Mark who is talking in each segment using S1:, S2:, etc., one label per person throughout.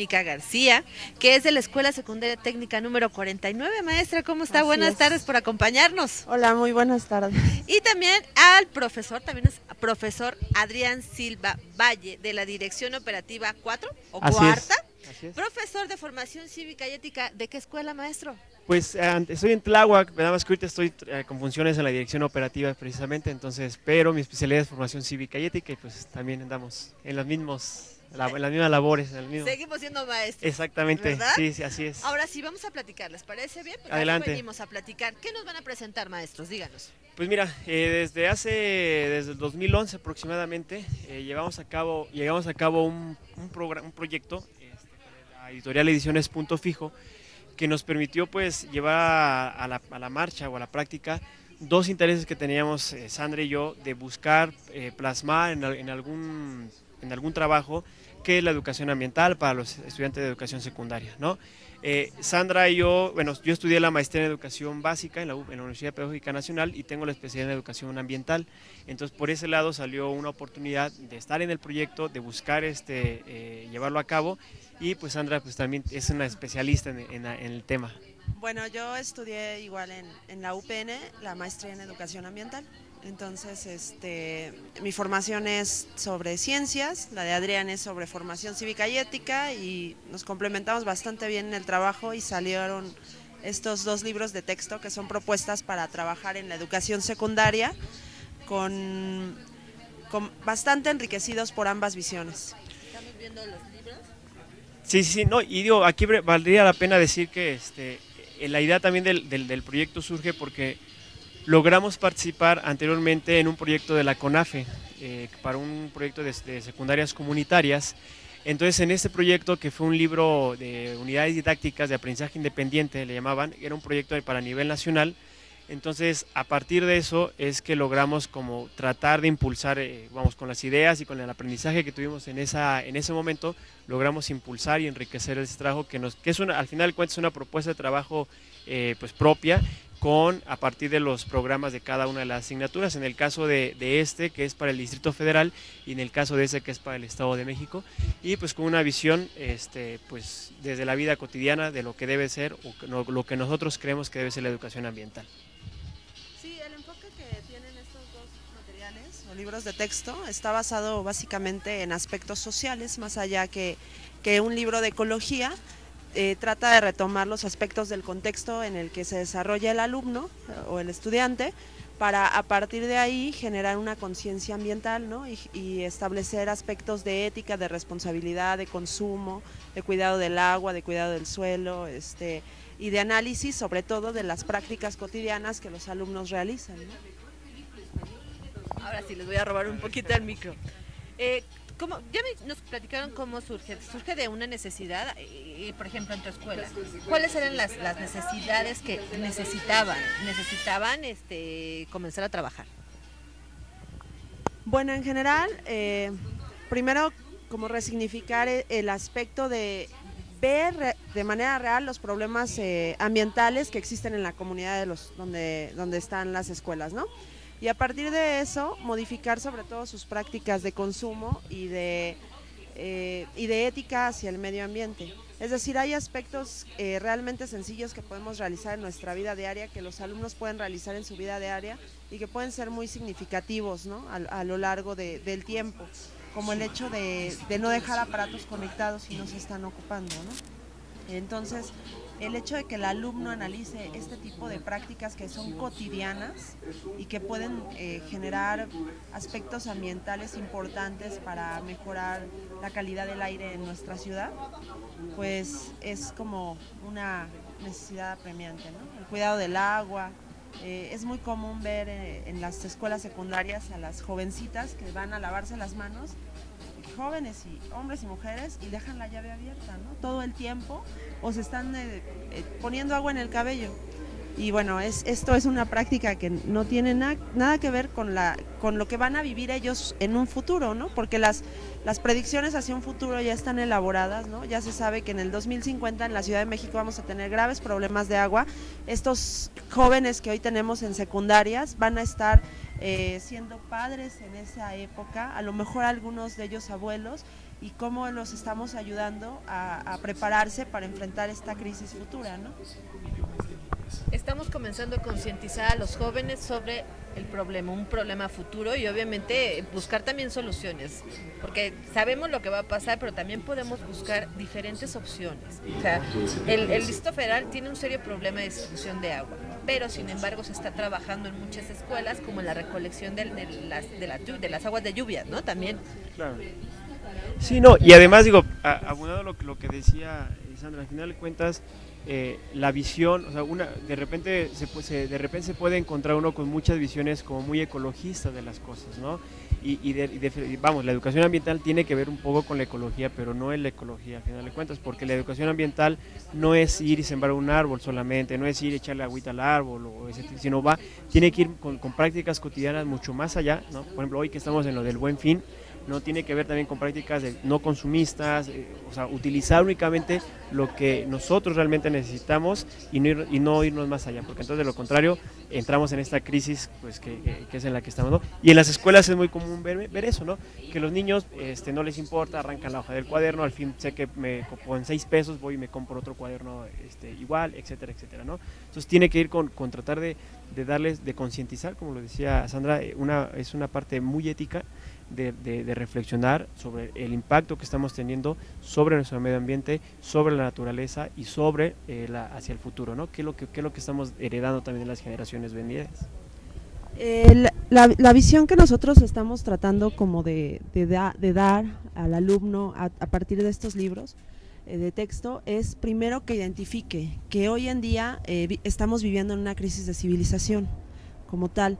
S1: Mónica García, que es de la Escuela Secundaria Técnica número 49. Maestra, ¿cómo está? buenas tardes por acompañarnos.
S2: Hola, muy buenas tardes.
S1: Y también al profesor, también es profesor Adrián Silva Valle, de la Dirección Operativa 4 o Cuarta. Profesor de Formación Cívica y Ética, ¿de qué escuela, maestro?
S3: Pues eh, estoy en Tláhuac, nada más que ahorita estoy eh, con funciones en la dirección operativa precisamente, entonces, pero mi especialidad es formación cívica y ética y pues también andamos en los mismos en las mismas labores.
S1: Seguimos siendo maestros.
S3: Exactamente, sí, sí, así es.
S1: Ahora sí, vamos a platicar, ¿les parece bien?
S3: Adelante.
S1: venimos a platicar. ¿Qué nos van a presentar, maestros? Díganos.
S3: Pues mira, eh, desde hace, desde el 2011 aproximadamente, llevamos a cabo, llegamos a cabo un, un, un proyecto este, la editorial Ediciones Punto Fijo, que nos permitió pues llevar a, la, marcha o a la práctica dos intereses que teníamos eh, Sandra y yo de buscar eh, plasmar en, algún, en algún trabajo que es la educación ambiental para los estudiantes de educación secundaria. ¿no? Eh, Sandra y yo, bueno, yo estudié la maestría en educación básica en la, en la, Universidad Pedagógica Nacional y tengo la especialidad en educación ambiental. Entonces, por ese lado salió una oportunidad de estar en el proyecto, de buscar este, llevarlo a cabo y pues Sandra pues también es una especialista en, el tema.
S2: Bueno, yo estudié igual en, la UPN, la maestría en educación ambiental. Entonces, este, mi formación es sobre ciencias, la de Adrián es sobre formación cívica y ética y nos complementamos bastante bien en el trabajo y salieron estos dos libros de texto que son propuestas para trabajar en la educación secundaria con, con bastante enriquecidos por ambas visiones.
S1: Estamos viendo los
S3: Sí, sí, no, y digo, aquí valdría la pena decir que este, eh, la idea también del, proyecto surge porque logramos participar anteriormente en un proyecto de la CONAFE, eh, para un proyecto de, secundarias comunitarias. Entonces, en este proyecto, que fue un libro de unidades didácticas de aprendizaje independiente, le llamaban, era un proyecto para nivel nacional, entonces, a partir de eso es que logramos como tratar de impulsar, eh, vamos, con las ideas y con el aprendizaje que tuvimos en, esa, en ese momento, logramos impulsar y enriquecer ese trabajo que, nos, es una, al final de cuentas es una propuesta de trabajo eh, pues propia con a partir de los programas de cada una de las asignaturas, en el caso de, este que es para el Distrito Federal y en el caso de ese que es para el Estado de México y pues con una visión este, pues desde la vida cotidiana de lo que debe ser o lo que nosotros creemos que debe ser la educación ambiental.
S2: libros de texto está basado básicamente en aspectos sociales, más allá que, que un libro de ecología. Eh, trata de retomar los aspectos del contexto en el que se desarrolla el alumno eh, o el estudiante para a partir de ahí generar una conciencia ambiental ¿no? y, establecer aspectos de ética, de responsabilidad, de consumo, de cuidado del agua, de cuidado del suelo este, y de análisis sobre todo de las prácticas cotidianas que los alumnos realizan.
S1: Ahora sí, les voy a robar un poquito el micro. Eh, ya nos platicaron cómo surge. Surge de una necesidad, y, por ejemplo, en tu escuela. ¿Cuáles eran las, necesidades que necesitaban? Necesitaban este, comenzar a trabajar.
S2: Bueno, en general, eh, primero, como resignificar e, el aspecto de ver de manera real los problemas eh, ambientales que existen en la comunidad de los donde, donde están las escuelas, ¿no? Y a partir de eso modificar sobre todo sus prácticas de consumo y de, eh, y de ética hacia el medio ambiente. Es decir, hay aspectos eh, realmente sencillos que podemos realizar en nuestra vida diaria, que los alumnos pueden realizar en su vida diaria y que pueden ser muy significativos ¿no? a, lo largo del tiempo, como el hecho de, de, no dejar aparatos conectados si no se están ocupando. ¿no? Entonces, el hecho de que el alumno analice este tipo de prácticas que son cotidianas y que pueden eh, generar aspectos ambientales importantes para mejorar la calidad del aire en nuestra ciudad, pues es como una necesidad apremiante. El cuidado del agua. Eh, es muy común ver eh, en las escuelas secundarias a las jovencitas que van a lavarse las manos jóvenes y hombres y mujeres y dejan la llave abierta, ¿no? Todo el tiempo o se están eh, eh, poniendo agua en el cabello. Y bueno, es, esto es una práctica que no tiene nada que ver con, la, con lo que van a vivir ellos en un futuro, ¿no? Porque las, las predicciones hacia un futuro ya están elaboradas, ¿no? Ya se sabe que en el 2050 en la Ciudad de México vamos a tener graves problemas de agua. Estos jóvenes que hoy tenemos en secundarias van a estar eh, siendo padres en esa época, a lo mejor algunos de ellos abuelos, y cómo los estamos ayudando a, prepararse para enfrentar esta crisis futura, ¿no?
S1: Estamos comenzando a concientizar a los jóvenes sobre el problema, un problema futuro y obviamente buscar también soluciones, porque sabemos lo que va a pasar, pero también podemos buscar diferentes opciones. El, el Distrito Federal tiene un serio problema de distribución de agua, pero sin embargo se está trabajando en muchas escuelas como en la recolección de, de las, de, la, de las aguas de lluvia, ¿no? También.
S3: Claro. Sí, no, y además digo, abundado lo, lo que decía Sandra, al final de cuentas, eh, la visión, o sea, una, de, repente se, se, de repente se puede encontrar uno con muchas visiones como muy ecologistas de las cosas, ¿no? Y, y, de, y de, vamos, la educación ambiental tiene que ver un poco con la ecología, pero no es la ecología al final de cuentas, porque la educación ambiental no es ir y sembrar un árbol solamente, no es ir y echarle agüita al árbol, o sino va, tiene que ir con, con prácticas cotidianas mucho más allá, ¿no? Por ejemplo, hoy que estamos en lo del buen fin, no tiene que ver también con prácticas de no consumistas, eh, o sea, utilizar únicamente lo que nosotros realmente necesitamos y no, ir, y no, irnos más allá, porque entonces de lo contrario entramos en esta crisis pues que, que es en la que estamos. Y en las escuelas es muy común ver, ver eso, ¿no? Que los niños este, no les importa, arrancan la hoja del cuaderno, al fin sé que me con seis pesos voy y me compro otro cuaderno este, igual, etcétera, etcétera, ¿no? Entonces tiene que ir con, con tratar de, de darles, de concientizar, como lo decía Sandra, eh, una, es una parte muy ética de, reflexionar sobre el impacto que estamos teniendo sobre nuestro medio ambiente, sobre la naturaleza y sobre eh, hacia el futuro, ¿no? ¿Qué es, lo que, ¿Qué es lo que estamos heredando también de las generaciones venideras?
S2: Eh, la, la, visión que nosotros estamos tratando como de, de, da, de dar al alumno a, partir de estos libros de texto es primero que identifique que hoy en día eh, estamos viviendo en una crisis de civilización como tal,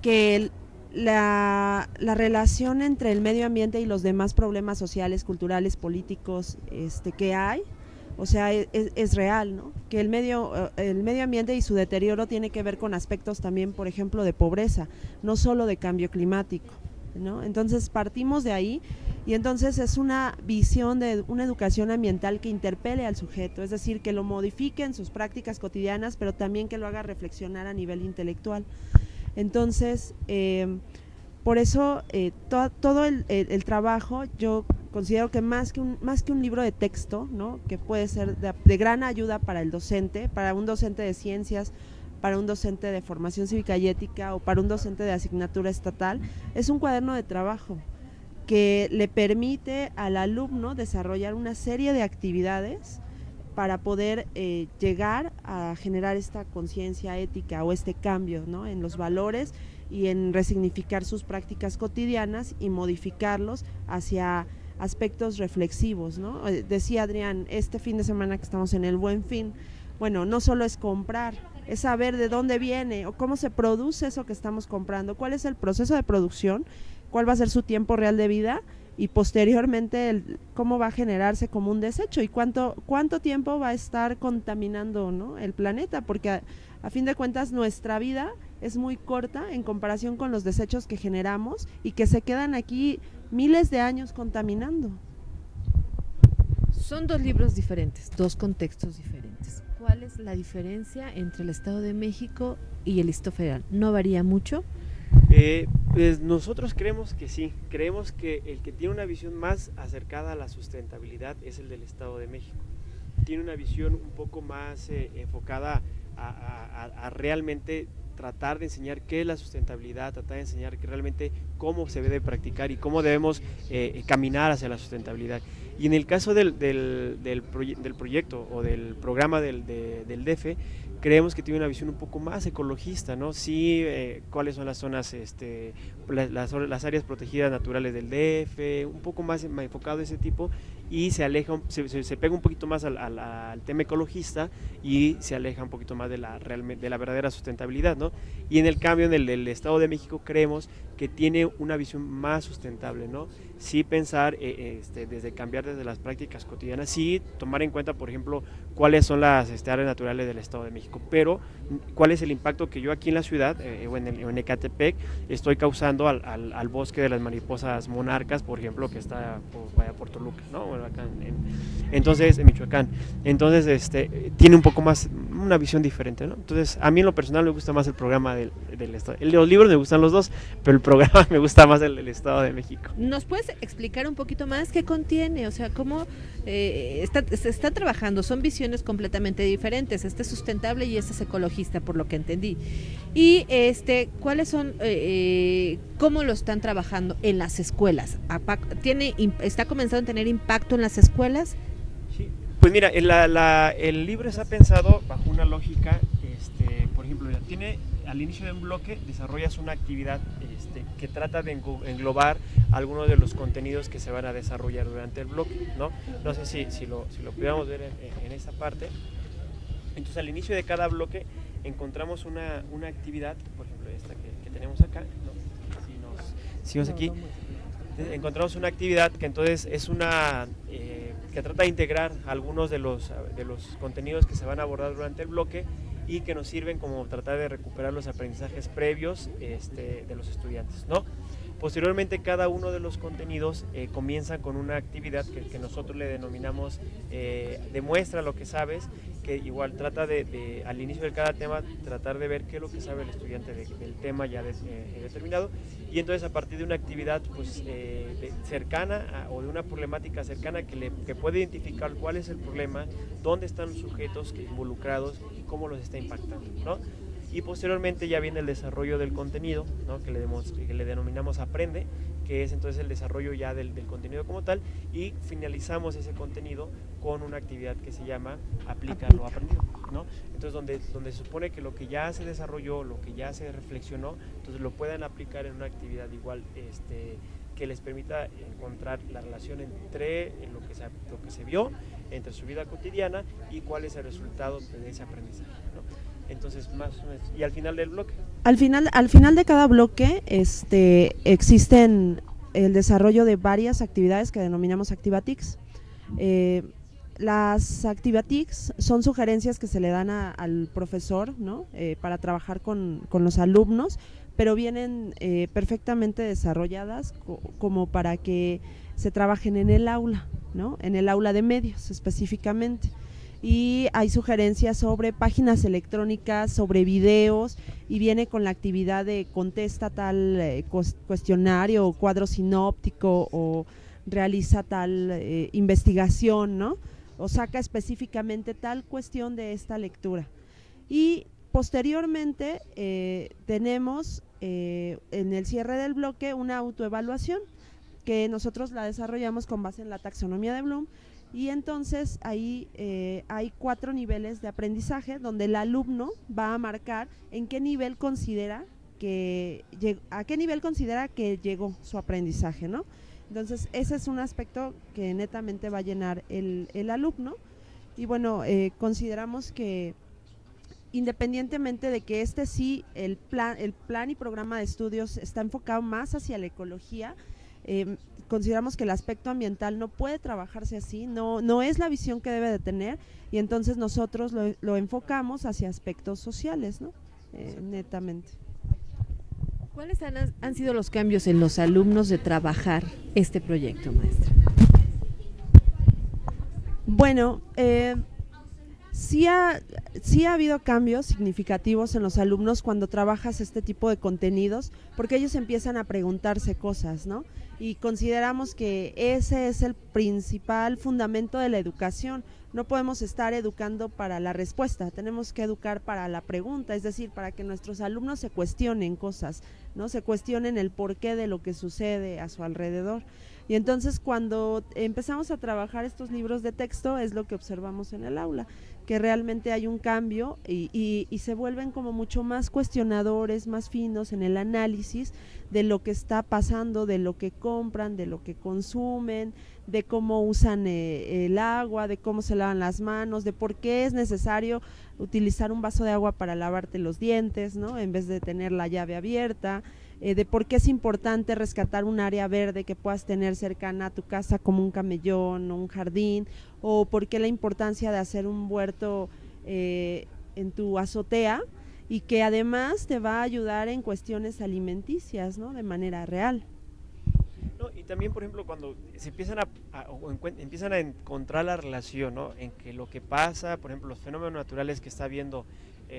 S2: que la, la, relación entre el medio ambiente y los demás problemas sociales, culturales, políticos este, que hay, o sea, es, es, real, ¿no? Que el medio, eh, el medio ambiente y su deterioro tiene que ver con aspectos también, por ejemplo, de pobreza, no solo de cambio climático, ¿no? Entonces partimos de ahí y entonces es una visión de una educación ambiental que interpele al sujeto, es decir, que lo modifique en sus prácticas cotidianas, pero también que lo haga reflexionar a nivel intelectual. Entonces, eh, por eso eh, to, todo el, el, el, trabajo yo considero que más que un, más que un libro de texto, ¿no? que puede ser de, de, gran ayuda para el docente, para un docente de ciencias, para un docente de formación cívica y ética o para un docente de asignatura estatal, es un cuaderno de trabajo que le permite al alumno desarrollar una serie de actividades para poder eh, llegar a generar esta conciencia ética o este cambio ¿no? en los valores y en resignificar sus prácticas cotidianas y modificarlos hacia aspectos reflexivos. ¿no? Eh, decía Adrián, este fin de semana que estamos en el buen fin, bueno, no solo es comprar, es saber de dónde viene o cómo se produce eso que estamos comprando, cuál es el proceso de producción, cuál va a ser su tiempo real de vida y posteriormente el, cómo va a generarse como un desecho y cuánto, cuánto tiempo va a estar contaminando ¿no? el planeta, porque a, a, fin de cuentas nuestra vida es muy corta en comparación con los desechos que generamos y que se quedan aquí miles de años contaminando.
S1: Son dos libros diferentes, dos contextos diferentes. ¿Cuál es la diferencia entre el Estado de México y el Distrito Federal? ¿No varía mucho?
S3: Eh, pues nosotros creemos que sí, creemos que el que tiene una visión más acercada a la sustentabilidad es el del Estado de México. Tiene una visión un poco más eh, enfocada a, realmente tratar de enseñar qué es la sustentabilidad, tratar de enseñar que realmente cómo se debe practicar y cómo debemos eh, caminar hacia la sustentabilidad. Y en el caso del, del, del, proye del proyecto o del programa del, de, del creemos que tiene una visión un poco más ecologista, ¿no? Sí, eh, cuáles son las zonas, este, las, las, las, áreas protegidas naturales del DF, un poco más enfocado a ese tipo y se aleja, se, se, se pega un poquito más al, al, al, tema ecologista y se aleja un poquito más de la, de la verdadera sustentabilidad, ¿no? Y en el cambio, en el, el Estado de México, creemos que tiene una visión más sustentable, ¿no? Sí pensar eh, este, desde cambiar desde las prácticas cotidianas, sí tomar en cuenta, por ejemplo, cuáles son las este, áreas naturales del Estado de México, pero cuál es el impacto que yo aquí en la ciudad, eh, o en, el, en Ecatepec, estoy causando al, al, bosque de las mariposas monarcas, por ejemplo, que está por, vaya por Toluca, ¿no? Bueno, acá en, en, entonces, en Michoacán. Entonces, este, tiene un poco más, una visión diferente, ¿no? Entonces, a mí en lo personal me gusta más el programa del, del Estado. Los libros me gustan los dos, pero el programa me gusta más el del Estado de México.
S1: ¿Nos puedes explicar un poquito más qué contiene? O sea, cómo eh, está, se están trabajando, son visiones completamente diferentes. Este es sustentable y este es ecologista, por lo que entendí. Y este, ¿cuáles son, eh, eh cómo lo están trabajando en las escuelas? ¿Tiene, ¿Está comenzando a tener impacto en las escuelas?
S3: Pues mira, el, libro está pensado bajo una lógica, este, por ejemplo, tiene al inicio de un bloque desarrollas una actividad este, que trata de englobar algunos de los contenidos que se van a desarrollar durante el bloque, ¿no? No sé si, si, lo, si lo pudiéramos ver en, esta parte. Entonces al inicio de cada bloque encontramos una, una actividad, por ejemplo esta que, tenemos acá, ¿no? si nos, aquí, encontramos una actividad que entonces es una... Eh, que trata de integrar algunos de los, de los contenidos que se van a abordar durante el bloque y que nos sirven como tratar de recuperar los aprendizajes previos este, de los estudiantes. ¿no? Posteriormente cada uno de los contenidos eh, comienza con una actividad que, nosotros le denominamos eh, demuestra lo que sabes, que igual trata de, al inicio de cada tema tratar de ver qué es lo que sabe el estudiante del tema ya eh, determinado y entonces a partir de una actividad pues cercana o de una problemática cercana que, le, que puede identificar cuál es el problema, dónde están los sujetos involucrados y cómo los está impactando. ¿no? Y posteriormente ya viene el desarrollo del contenido, ¿no? que, le que, le denominamos aprende, que es entonces el desarrollo ya del, contenido como tal, y finalizamos ese contenido con una actividad que se llama aplica lo aprendido. ¿no? Entonces donde, donde se supone que lo que ya se desarrolló, lo que ya se reflexionó, entonces lo puedan aplicar en una actividad igual este, que les permita encontrar la relación entre lo que se, lo que se vio, entre su vida cotidiana y cuál es el resultado de ese aprendizaje. Entonces, más y al final del bloque.
S2: Al final, al final de cada bloque, este, existen el desarrollo de varias actividades que denominamos Activatics. Eh, las Activatics son sugerencias que se le dan al profesor ¿no? Eh, para trabajar con, los alumnos, pero vienen eh, perfectamente desarrolladas como para que se trabajen en el aula, ¿no? en el aula de medios específicamente y hay sugerencias sobre páginas electrónicas, sobre videos y viene con la actividad de contesta tal eh, cuestionario o cuadro sinóptico o realiza tal eh, investigación, ¿no? O saca específicamente tal cuestión de esta lectura. Y posteriormente eh, tenemos en el cierre del bloque una autoevaluación que nosotros la desarrollamos con base en la taxonomía de Bloom y entonces ahí eh, hay cuatro niveles de aprendizaje donde el alumno va a marcar en qué nivel considera que a qué nivel considera que llegó su aprendizaje, ¿no? Entonces ese es un aspecto que netamente va a llenar el, alumno y bueno eh, consideramos que independientemente de que este sí el plan el plan y programa de estudios está enfocado más hacia la ecología eh, consideramos que el aspecto ambiental no puede trabajarse así, no, no es la visión que debe de tener y entonces nosotros lo, enfocamos hacia aspectos sociales, ¿no? Eh, netamente.
S1: ¿Cuáles han, han, sido los cambios en los alumnos de trabajar este proyecto, maestra?
S2: Bueno, eh, sí, ha, sí ha habido cambios significativos en los alumnos cuando trabajas este tipo de contenidos, porque ellos empiezan a preguntarse cosas, ¿no? y consideramos que ese es el principal fundamento de la educación. No podemos estar educando para la respuesta, tenemos que educar para la pregunta, es decir, para que nuestros alumnos se cuestionen cosas, no se cuestionen el porqué de lo que sucede a su alrededor. Y entonces cuando empezamos a trabajar estos libros de texto es lo que observamos en el aula que realmente hay un cambio y, y, se vuelven como mucho más cuestionadores, más finos en el análisis de lo que está pasando, de lo que compran, de lo que consumen, de cómo usan eh, el agua, de cómo se lavan las manos, de por qué es necesario utilizar un vaso de agua para lavarte los dientes, ¿no? En vez de tener la llave abierta. Eh, de por qué es importante rescatar un área verde que puedas tener cercana a tu casa como un camellón o un jardín, o por qué la importancia de hacer un huerto eh, en tu azotea y que además te va a ayudar en cuestiones alimenticias, ¿no? De manera real.
S3: y también, por ejemplo, cuando se empiezan a, empiezan a encontrar la relación, ¿no? En que lo que pasa, por ejemplo, los fenómenos naturales que está viendo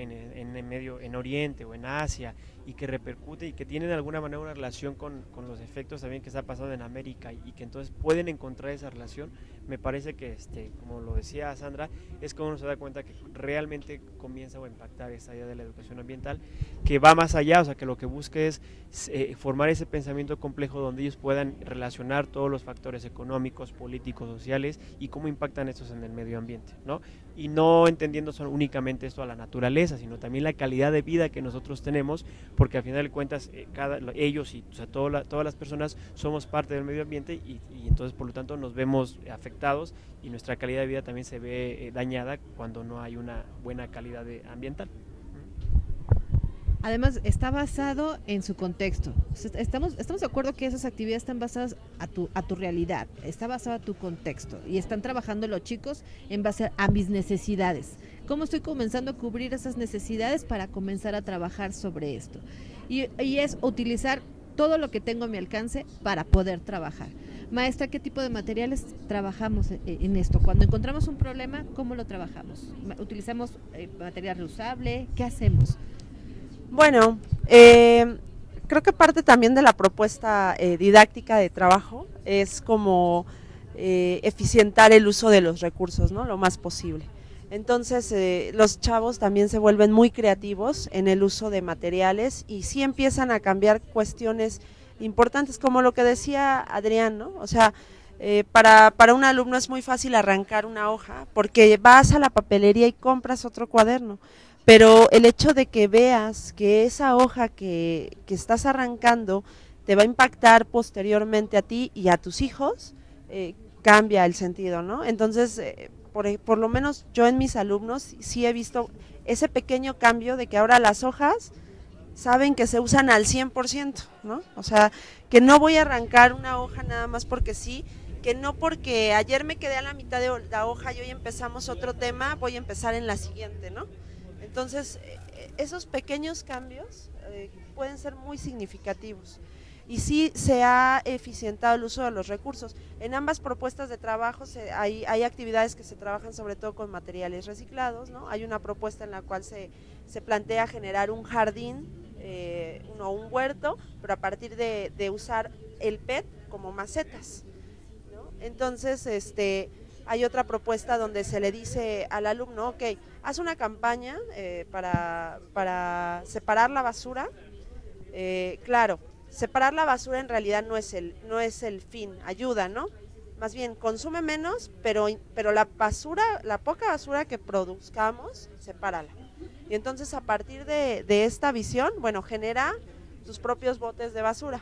S3: en, en, medio, en Oriente o en Asia y que repercute y que tienen de alguna manera una relación con, con los efectos también que está pasando en América y, que entonces pueden encontrar esa relación, me parece que, este, como lo decía Sandra, es como uno se da cuenta que realmente comienza a impactar esa idea de la educación ambiental, que va más allá, o sea, que lo que busca es eh, formar ese pensamiento complejo donde ellos puedan relacionar todos los factores económicos, políticos, sociales y cómo impactan estos en el medio ambiente, ¿no? Y no entendiendo solo únicamente esto a la naturaleza, sino también la calidad de vida que nosotros tenemos, porque al final de cuentas eh, cada, ellos y o sea, todas las personas somos parte del medio ambiente y, entonces por lo tanto nos vemos afectados y nuestra calidad de vida también se ve eh, dañada cuando no hay una buena calidad de, ambiental.
S1: Además, está basado en su contexto. Estamos, estamos de acuerdo que esas actividades están basadas a tu, a tu realidad, está basado a tu contexto y están trabajando los chicos en base a mis necesidades. ¿Cómo estoy comenzando a cubrir esas necesidades para comenzar a trabajar sobre esto? Y, y es utilizar todo lo que tengo a mi alcance para poder trabajar. Maestra, ¿qué tipo de materiales trabajamos e, e, en esto? Cuando encontramos un problema, ¿cómo lo trabajamos? ¿Utilizamos eh, material reusable? ¿Qué hacemos?
S2: Bueno, eh, creo que parte también de la propuesta eh, didáctica de trabajo es como eh, eficientar el uso de los recursos, ¿no? Lo más posible. Entonces, los chavos también se vuelven muy creativos en el uso de materiales y sí empiezan a cambiar cuestiones importantes, como lo que decía Adrián, ¿no? O sea, para, para un alumno es muy fácil arrancar una hoja porque vas a la papelería y compras otro cuaderno pero el hecho de que veas que esa hoja que, estás arrancando te va a impactar posteriormente a ti y a tus hijos, eh, cambia el sentido, ¿no? Entonces, eh, por, por, lo menos yo en mis alumnos sí he visto ese pequeño cambio de que ahora las hojas saben que se usan al 100%, ¿no? O sea, que no voy a arrancar una hoja nada más porque sí, que no porque ayer me quedé a la mitad de la hoja y hoy empezamos otro tema, voy a empezar en la siguiente, ¿no? Entonces, eh, esos pequeños cambios eh, pueden ser muy significativos. Y sí se ha eficientado el uso de los recursos. En ambas propuestas de trabajo hay, actividades que se trabajan sobre todo con materiales reciclados. ¿no? Hay una propuesta en la cual se, plantea generar un jardín eh, o un huerto, pero a partir de, de usar el PET como macetas. ¿no? Entonces, este, hay otra propuesta donde se le dice al alumno, ok, haz una campaña eh, para, separar la basura. Eh, claro, separar la basura en realidad no es el, no es el fin, ayuda, ¿no? Más bien, consume menos, pero, pero la basura, la poca basura que produzcamos, sepárala. Y entonces a partir de, de esta visión, bueno, genera tus propios botes de basura,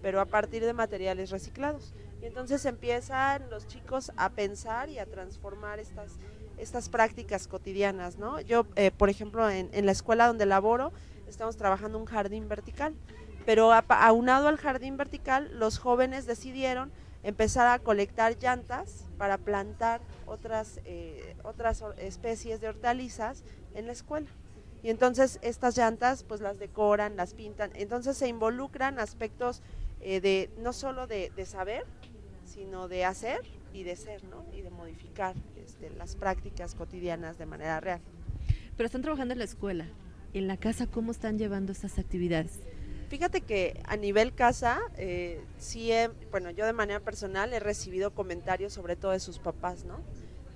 S2: pero a partir de materiales reciclados. Y entonces empiezan los chicos a pensar y a transformar estas, estas prácticas cotidianas, ¿no? Yo, eh, por ejemplo, en, la escuela donde laboro, estamos trabajando un jardín vertical, pero aunado al jardín vertical, los jóvenes decidieron empezar a colectar llantas para plantar otras, eh, otras especies de hortalizas en la escuela. Y entonces estas llantas pues las decoran, las pintan, entonces se involucran aspectos eh, de no solo de saber, sino de hacer y de ser, ¿no? Y de modificar este, las prácticas cotidianas de manera real.
S1: Pero están trabajando en la escuela. En la casa, ¿cómo están llevando estas actividades?
S2: Fíjate que a nivel casa, eh, sí, he, bueno, yo de manera personal he recibido comentarios sobre todo de sus papás, ¿no?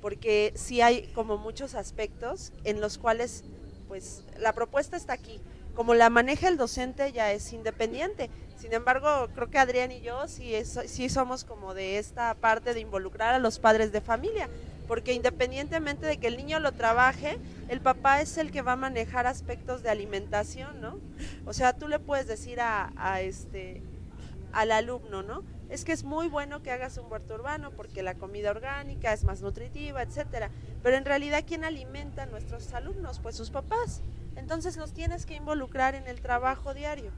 S2: Porque sí hay como muchos aspectos en los cuales, pues, la propuesta está aquí. Como la maneja el docente ya es independiente, sin embargo, creo que Adrián y yo sí, sí somos como de esta parte de involucrar a los padres de familia, porque independientemente de que el niño lo trabaje, el papá es el que va a manejar aspectos de alimentación, ¿no? O sea, tú le puedes decir a, este al alumno, ¿no? Es que es muy bueno que hagas un huerto urbano porque la comida orgánica es más nutritiva, etcétera. Pero en realidad, ¿quién alimenta a nuestros alumnos? Pues sus papás. Entonces los tienes que involucrar en el trabajo diario.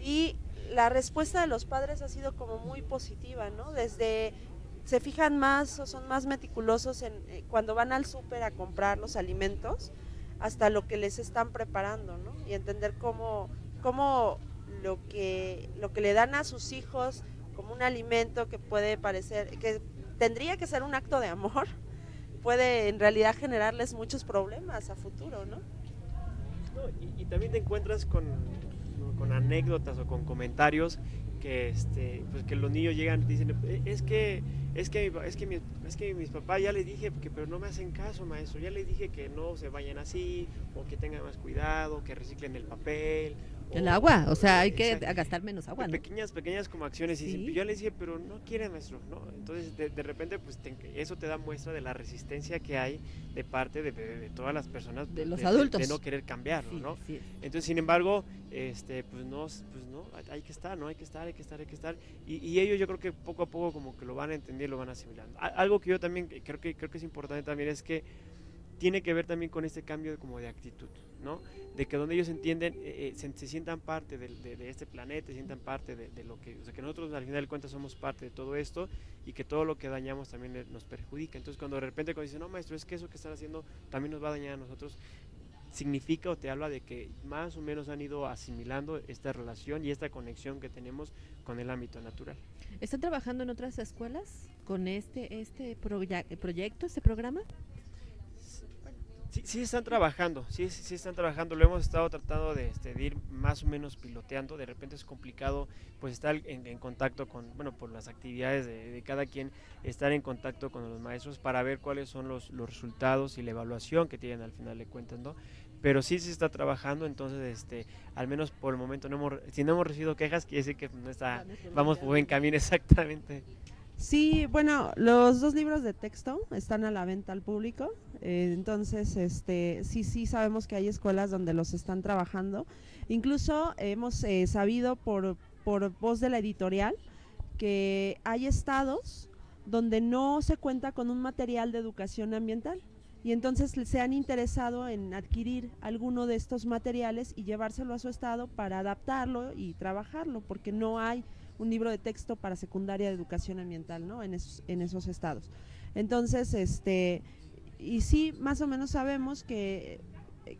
S2: Y la respuesta de los padres ha sido como muy positiva, ¿no? Desde se fijan más o son más meticulosos en eh, cuando van al súper a comprar los alimentos hasta lo que les están preparando, ¿no? Y entender cómo, cómo lo que lo que le dan a sus hijos como un alimento que puede parecer, que tendría que ser un acto de amor, puede en realidad generarles muchos problemas a futuro, ¿no?
S3: Y, también te encuentras con, con anécdotas o con comentarios que este pues que los niños llegan y dicen eh, es que es que es que es que mis papás ya les dije que pero no me hacen caso maestro. Ya les dije que no se vayan así o que tengan más cuidado que reciclen el papel
S1: el agua, o sea, hay que gastar menos agua.
S3: Pequeñas, pequeñas como acciones. Y yo le dije, pero no quiere, maestro, ¿no? Entonces, de, repente, pues eso te da muestra de la resistencia que hay de parte de, todas las personas.
S1: De los adultos.
S3: De, no querer cambiarlo, ¿no? Entonces, sin embargo, este, pues no, pues no, hay que estar, ¿no? Hay que estar, hay que estar, hay que estar. Y, ellos yo creo que poco a poco como que lo van a entender, lo van asimilando. Algo que yo también creo que, creo que es importante también es que tiene que ver también con este cambio como de actitud, ¿no? De que donde ellos entienden, eh, eh, se, sientan parte de, este planeta, se sientan parte de, lo que, o sea, que nosotros al final de cuentas somos parte de todo esto y que todo lo que dañamos también nos perjudica. Entonces cuando de repente cuando dicen, no maestro, es que eso que están haciendo también nos va a dañar a nosotros, significa o te habla de que más o menos han ido asimilando esta relación y esta conexión que tenemos con el ámbito natural.
S1: ¿Están trabajando en otras escuelas con este, este proyecto, este programa?
S3: Sí, sí están trabajando, sí, sí están trabajando, lo hemos estado tratando este, de, ir más o menos piloteando, de repente es complicado pues estar en, contacto con, bueno, por las actividades de, cada quien, estar en contacto con los maestros para ver cuáles son los, los resultados y la evaluación que tienen al final de cuentas, ¿no? Pero sí se está trabajando, entonces este, al menos por el momento no hemos, si no hemos recibido quejas, quiere decir que no está, vamos por buen camino exactamente.
S2: Sí, bueno, los dos libros de texto están a la venta al público, eh, entonces este, sí, sí sabemos que hay escuelas donde los están trabajando. Incluso hemos eh, sabido por, por voz de la editorial que hay estados donde no se cuenta con un material de educación ambiental y entonces se han interesado en adquirir alguno de estos materiales y llevárselo a su estado para adaptarlo y trabajarlo, porque no hay un libro de texto para secundaria de educación ambiental, ¿no? En esos, en esos estados. Entonces, este, y sí, más o menos sabemos que,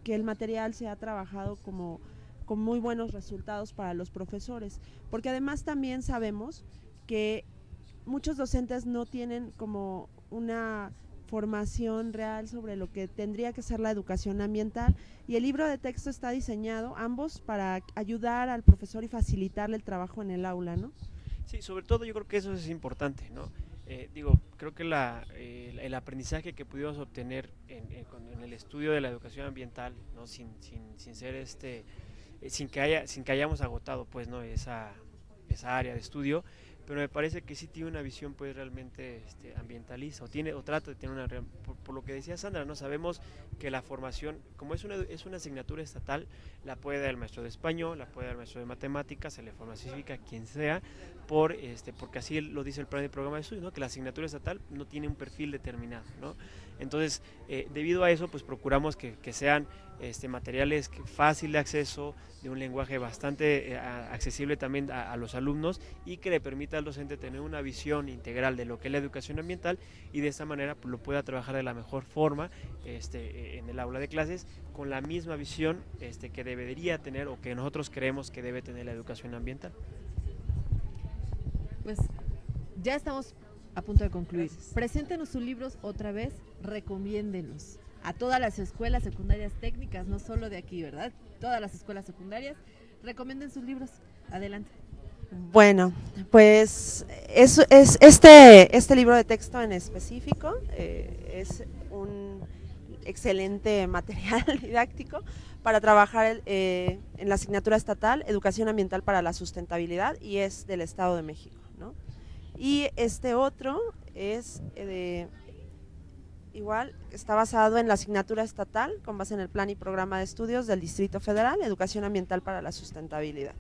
S2: que el material se ha trabajado como con muy buenos resultados para los profesores, porque además también sabemos que muchos docentes no tienen como una formación real sobre lo que tendría que ser la educación ambiental y el libro de texto está diseñado ambos para ayudar al profesor y facilitarle el trabajo en el aula, ¿no?
S3: Sí, sobre todo yo creo que eso es importante, ¿no? Eh, digo, creo que la, eh, el aprendizaje que pudimos obtener en, el estudio de la educación ambiental, ¿no? sin, sin, sin ser este, eh, sin que haya, sin que hayamos agotado, pues, ¿no? Esa, esa área de estudio, pero me parece que sí tiene una visión pues realmente este, ambientalista o tiene o trata de tener una por, lo que decía Sandra no sabemos que la formación como es una es una asignatura estatal la puede dar el maestro de español la puede dar el maestro de matemáticas se le forma cívica quien sea por este porque así lo dice el plan de programa de estudio ¿no? que la asignatura estatal no tiene un perfil determinado ¿no? Entonces eh, debido a eso pues procuramos que, que sean este, materiales fácil de acceso, de un lenguaje bastante eh, accesible también a, los alumnos y que le permita al docente tener una visión integral de lo que es la educación ambiental y de esta manera pues, lo pueda trabajar de la mejor forma este, en el aula de clases con la misma visión este, que debería tener o que nosotros creemos que debe tener la educación ambiental.
S1: Pues ya estamos a punto de concluir. Preséntenos sus libros otra vez, recomiéndenos a todas las escuelas secundarias técnicas, no solo de aquí, ¿verdad? Todas las escuelas secundarias. Recomienden sus libros. Adelante.
S2: Bueno, pues es, es este, este libro de texto en específico eh, es un excelente material didáctico para trabajar eh, en la asignatura estatal Educación Ambiental para la Sustentabilidad y es del Estado de México. ¿no? Y este otro es eh, de igual está basado en la asignatura estatal con base en el plan y programa de estudios del Distrito Federal, Educación Ambiental para la Sustentabilidad.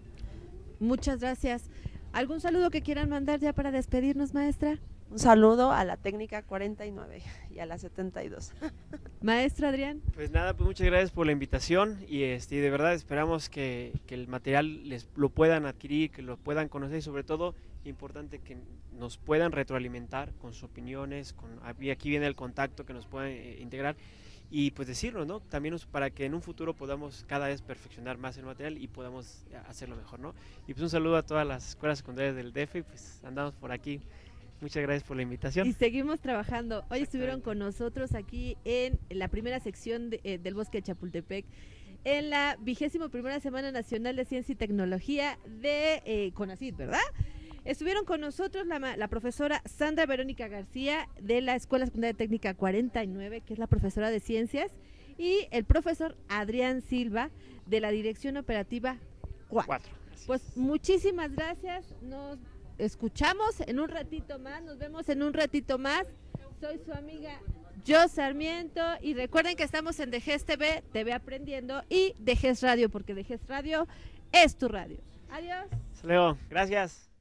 S1: Muchas gracias. ¿Algún saludo que quieran mandar ya para despedirnos, maestra?
S2: Un saludo a la técnica 49 y a la 72.
S1: Maestro Adrián.
S3: Pues nada, pues muchas gracias por la invitación y este, de verdad esperamos que, que el material les lo puedan adquirir, que lo puedan conocer y sobre todo importante que nos puedan retroalimentar con sus opiniones, con, aquí viene el contacto que nos puedan eh, integrar y pues decirlo, ¿no? También para que en un futuro podamos cada vez perfeccionar más el material y podamos eh, hacerlo mejor, ¿no? Y pues un saludo a todas las escuelas secundarias del DF y pues andamos por aquí. Muchas gracias por la invitación.
S1: Y seguimos trabajando. Hoy estuvieron con nosotros aquí en la primera sección eh, del Bosque de Chapultepec en la vigésimo primera Semana Nacional de Ciencia y Tecnología de eh, CONACID, ¿verdad? Estuvieron con nosotros la, la, profesora Sandra Verónica García de la Escuela Secundaria Técnica 49, que es la profesora de ciencias, y el profesor Adrián Silva de la Dirección Operativa 4. Pues muchísimas gracias, nos escuchamos en un ratito más, nos vemos en un ratito más. Soy su amiga yo Sarmiento y recuerden que estamos en Dejes TV, TV Aprendiendo y Dejes Radio, porque Dejes Radio es tu radio. Adiós.
S3: Leo, gracias.